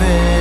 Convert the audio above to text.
living